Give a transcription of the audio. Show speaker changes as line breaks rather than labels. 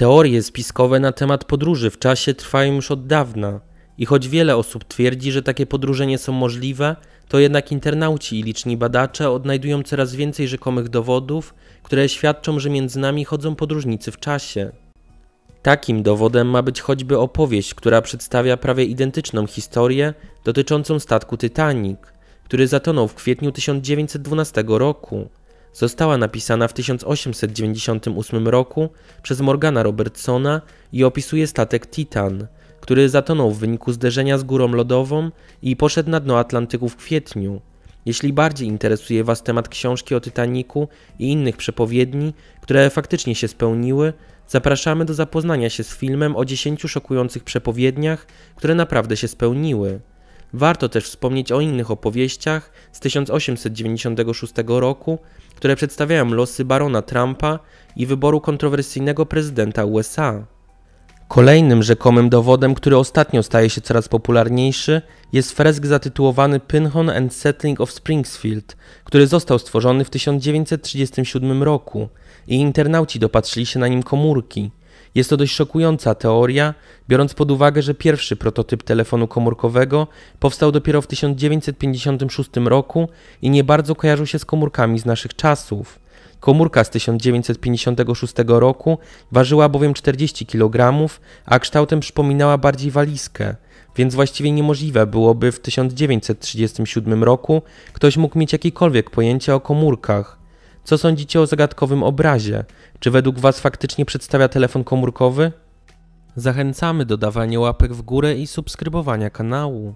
Teorie spiskowe na temat podróży w czasie trwają już od dawna i choć wiele osób twierdzi, że takie podróże nie są możliwe, to jednak internauci i liczni badacze odnajdują coraz więcej rzekomych dowodów, które świadczą, że między nami chodzą podróżnicy w czasie. Takim dowodem ma być choćby opowieść, która przedstawia prawie identyczną historię dotyczącą statku Titanic, który zatonął w kwietniu 1912 roku. Została napisana w 1898 roku przez Morgana Robertsona i opisuje statek Titan, który zatonął w wyniku zderzenia z górą lodową i poszedł na dno Atlantyku w kwietniu. Jeśli bardziej interesuje Was temat książki o Titaniku i innych przepowiedni, które faktycznie się spełniły, zapraszamy do zapoznania się z filmem o 10 szokujących przepowiedniach, które naprawdę się spełniły. Warto też wspomnieć o innych opowieściach z 1896 roku, które przedstawiają losy barona Trumpa i wyboru kontrowersyjnego prezydenta USA. Kolejnym rzekomym dowodem, który ostatnio staje się coraz popularniejszy, jest fresk zatytułowany Pinhon and Settling of Springfield, który został stworzony w 1937 roku i internauci dopatrzyli się na nim komórki. Jest to dość szokująca teoria, biorąc pod uwagę, że pierwszy prototyp telefonu komórkowego powstał dopiero w 1956 roku i nie bardzo kojarzył się z komórkami z naszych czasów. Komórka z 1956 roku ważyła bowiem 40 kg, a kształtem przypominała bardziej walizkę, więc właściwie niemożliwe byłoby w 1937 roku ktoś mógł mieć jakiekolwiek pojęcie o komórkach. Co sądzicie o zagadkowym obrazie? Czy według Was faktycznie przedstawia telefon komórkowy? Zachęcamy do dawania łapek w górę i subskrybowania kanału.